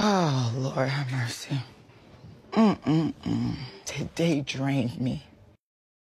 Oh, Lord have mercy. Mm-mm-mm. Today drained me.